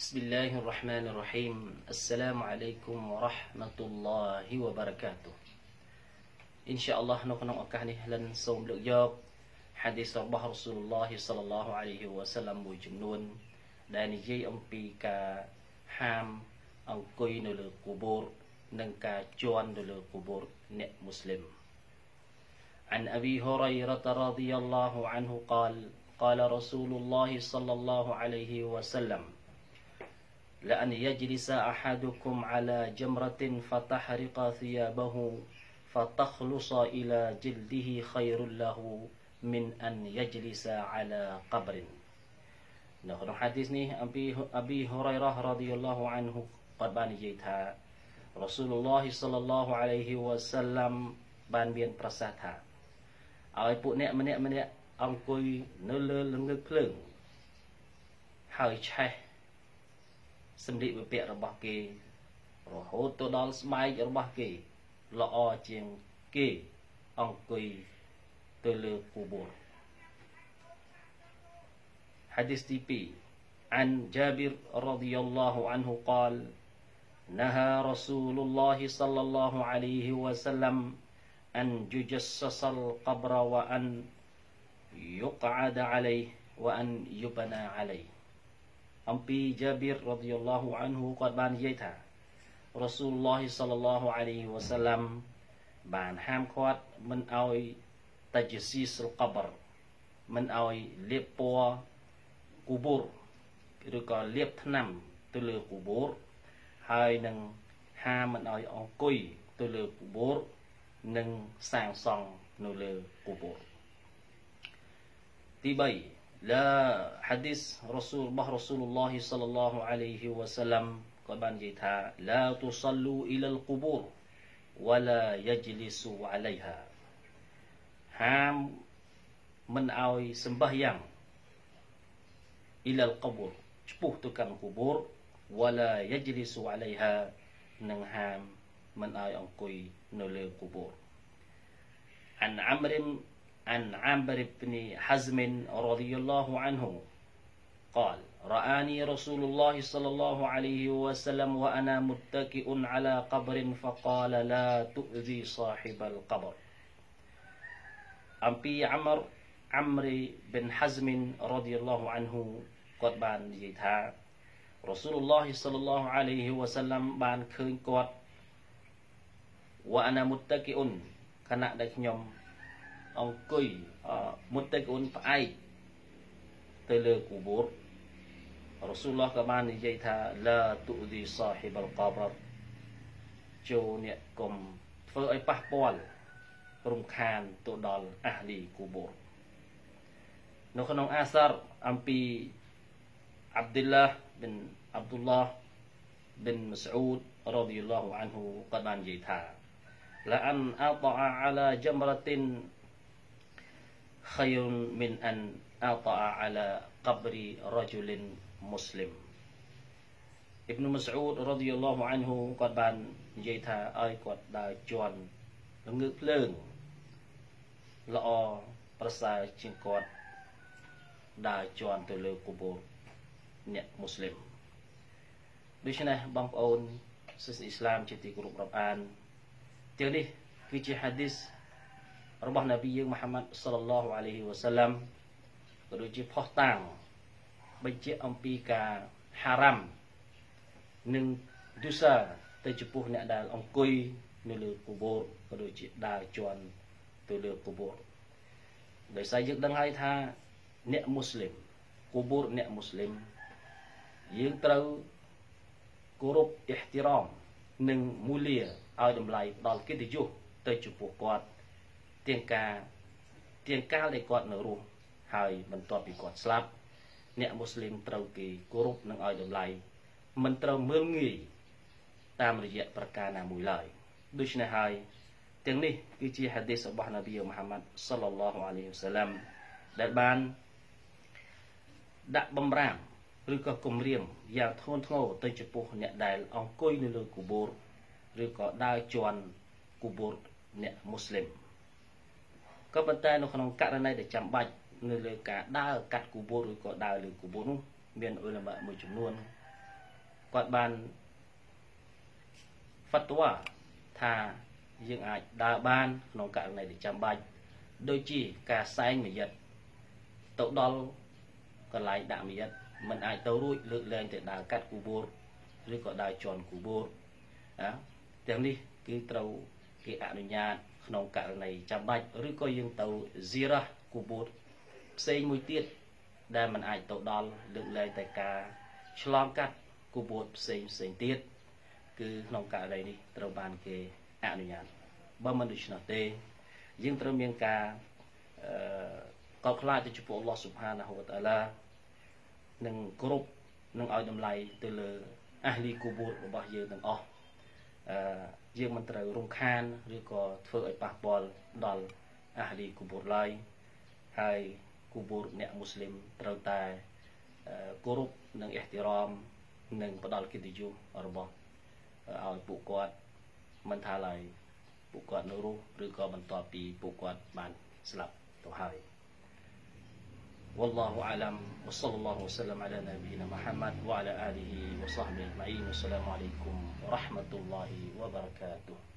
بسم الله الرحمن الرحيم السلام عليكم ورحمة الله وبركاته إن شاء الله នៅក្នុងឱកាសនេះលិនសូមលើកយកហាឌីសរបស់រ៉ាស៊ូលឡោះសល្លឡោះអាឡៃហ៊ីវ៉ាសាឡាំមួយចំនួនដែលនិយាយអំពីការហាមអង្គុយនៅលើគូបូរនិងការជន់នៅលើគូបូរអ្នកមូស្លីម عن أبي هريرة رضي الله عنه قال قال رسول الله صلى الله عليه وسلم لأن يجلس أحدكم على جمرة فتحرق ثيابه فتخلص إلى جلده خير له من أن يجلس على قبر នៅក្នុងហាឌីសនេះអំពីអប៊ីហូរ៉ៃរ៉ារ៉ាឌីយ៉ាឡោះអានហ៊ូគាត់បាននិយាយថារ៉ាស៊ូលឡោះសល្លឡោះអាឡៃហ៊ីវ៉ាសាឡាំបានមានប្រសាសន៍ថាឲ្យពួកអ្នកម្នាក់ម្នាក់អង្គុយនៅលើលងឹកភ្លើងហើយឆេះ សម្លៀកបំពាក់របស់គេរហូតទៅដល់ស្បែករបស់គេល្អជាងគេអង្គុយទៅលើគូបូរ حديث تي عن جابر رضي الله عنه قال نهى رسول الله صلى الله عليه وسلم أن يجسس القبر وأن يقعد عليه وأن يبنى عليه អំពីជាប៊ីររ៉ាឌីយ៉ាឡោះអានហ៊ូគាត់បាននិយាយថារ៉ាស៊ូលឡោះសល្លឡោះអាឡៃហ៊ីវ៉ាសាឡាំបានហាមឃាត់មិនឲ្យតាជស៊ីសលកបរមិនឲ្យលាបពណ៌គូបូរឬក៏លាបថ្នាំទៅលើគូបូរហើយនឹងហាមមិនឲ្យអង្គុយទៅលើគូបូរនិងសាងសង់នៅលើគូបូរទី3 la hadis rasul bah rasulullah sallallahu alaihi wasallam kaban jita la tusallu ila al qubur wa la yajlisu alaiha. Ham men aoi sembahyang ila al qubur cepuh tukang kubur wa la yajlisu alaiha nang ham men aoi angkui nole kubur. An amrim عن عمرو بن حزم رضي الله عنه قال رآني رسول الله صلى الله عليه وسلم وأنا متكئ على قبر فقال لا تؤذي صاحب القبر أمبي عمر عمرو بن حزم رضي الله عنه قد بان جيتها رسول الله صلى الله عليه وسلم بان كين قد وأنا متكئ ខណៈដែលខ្ញុំ អង្គុយមុតតែកូនផ្អែកទៅលើគូបូររ៉ូស៊ូលឡោះក៏បាននិយាយថាឡាទុឌីសាហ៊ីបលកបរចូលអ្នកកុំធ្វើឲ្យប៉ះពាល់រំខានទៅដល់អាហ្លីគូបូរនៅក្នុងអាសារអំពីអាប់ឌុលឡាប៊ីនអាប់ឌុលឡាប៊ីនមសអ៊ូដរ៉ាឌីយ៉ាឡោះអានហ៊ូក៏បាននិយាយថាឡាអានអាតាអាឡាជមរតិន خير من أن أطع على قبر رجل مسلم ابن مسعود رضي الله عنه គាត់បាននិយាយថាឲ្យគាត់ដើរជន់ល្ងើកភ្លើងល្អប្រសើរជាងគាត់ដើរជន់ទៅលើគូបូរអ្នកមូស្លីមដូច្នេះបងប្អូនសិស្សអ៊ីស្លាមជាទីគោរពរាប់អានទាំងនេះគឺជាហាឌីស របស់នប៊ីយើងមហាម៉ាត់សល្លឡោះអាឡៃហ៊ីវ៉ាសាឡាំក៏ដូចជាផុសតាំងបញ្ជាក់អំពីការហារ៉ាំនិងឌូសាទៅចំពោះអ្នកដែលអង្គុយនៅលើគូបូរក៏ដូចជាដើរជន់ទៅលើគូបូរដោយសារយើងដឹងហើយថាអ្នកមូស្លីមគូបូរអ្នកមូស្លីមយើងត្រូវគោរពអ៊ីហ្ទីរ៉មនិងមូលាឲ្យតម្លៃដល់កិត្តិយសទៅចំពោះគាត់ ទាំងការទាំងកាលដែលគាត់នៅរស់ហើយបន្ទាប់ពីគាត់ស្លាប់ អ្នកមូស្លីមត្រូវគេគោរពនិងឲ្យតម្លៃមិនត្រូវមើលងាយតាមរយៈប្រការណាមួយឡើយដូច្នេះហើយទាំងនេះគឺជាហាឌីសរបស់នប៊ីមូហាម៉ាត់សល្លឡោះអាឡៃហ៊ីវសាឡាំដែលបានដាក់បំរាមឬក៏គំរាមយ៉ាងធ្ងន់ធ្ងរទៅចំពោះអ្នកដែលអង្គុយនៅលើគូបូរឬក៏ដើរជន់គូបូរអ្នកមូស្លីម ក៏ប៉ុន្តែនៅក្នុងករណីដែលចាំបាច់នៅលើការដើរកាត់គូបូរឬក៏ដើរលើគូបូរនោះមានអ៊ុលម៉ាមួយចំនួនគាត់បានហ្វាត់វ៉ាថាយើងអាចដើរបានក្នុងករណីដែលចាំបាច់ដូចជាការសែងមយិតទៅដល់កន្លែងដាក់មយិតมันអាចទៅរួចលើកលែងទៅដើរកាត់គូបូរឬក៏ដើរជន់គូបូរណាទាំងនេះគឺត្រូវគេអនុញ្ញាត ក្នុងករណីចាំបាច់ឬក៏យើងទៅស៊ីរ៉ាគូបូរផ្សេងមួយទៀតដែលมันអាចទៅដល់លើកលែងតែការឆ្លងកាត់គូបូរផ្សេងផ្សេងទៀតគឺក្នុងករណីនេះត្រូវបានគេអនុញ្ញាតបើមិនដូច្នោះទេយើងត្រូវមានការអឺកោតខ្លាចទៅចំពោះអល់ឡោះស៊ុបហានាហ៊ូវតាឡានឹងគ្រប់នឹងឲ្យតម្លៃទៅលើអាហ្លីគូបូររបស់យើងទាំងអស់អឺ យើងមិនត្រូវរំខានឬក៏ធ្វើឲ្យប៉ះពាល់ដល់អាហ្លីគូបូរឡើយហើយគូបូរអ្នកមូស្លីមត្រូវតែគោរពនិងអេះទីរ៉មនិងផ្ដល់កិត្តិយសរបស់ឲ្យពួកគាត់មិនថាឡើយពួកគាត់នៅរស់ឬក៏បន្ទាប់ពីពួកគាត់បានស្លាប់ទៅហើយ wallahu alam. Wa sallallahu wasallam ala nabiyyina Muhammad wa ala alihi wa sahbihi ajma'in. Assalamu alaikum warahmatullahi wabarakatuh.